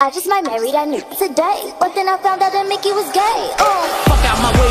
I just might marry that nigga today. But then I found out that Mickey was gay. Oh. Fuck out my way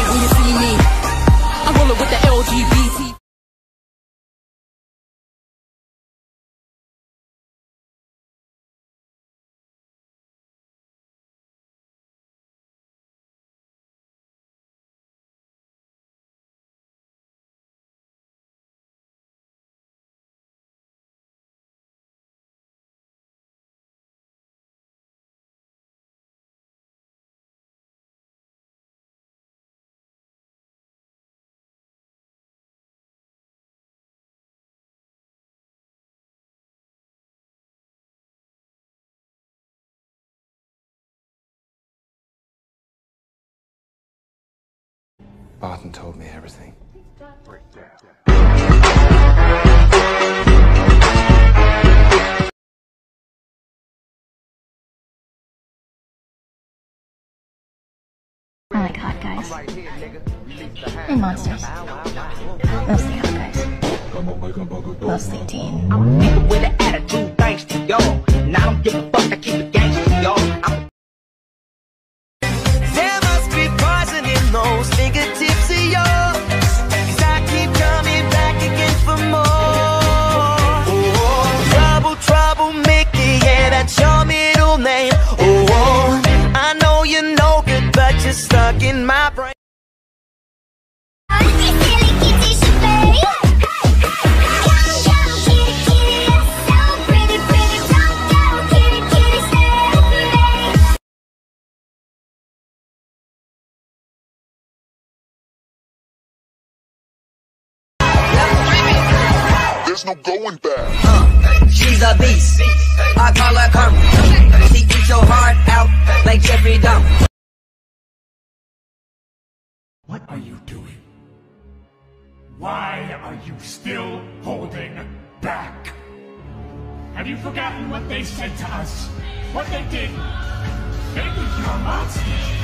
Barton told me everything. I like hot guys. And monsters. Mostly hot guys. Mostly teen. There's no going back. She's a beast. I call her Karma. She eats your heart out like Jeffrey Dahmer. What are you doing? Why are you still holding back? Have you forgotten what they said to us? What they did? They think you're monsters. Prove them right.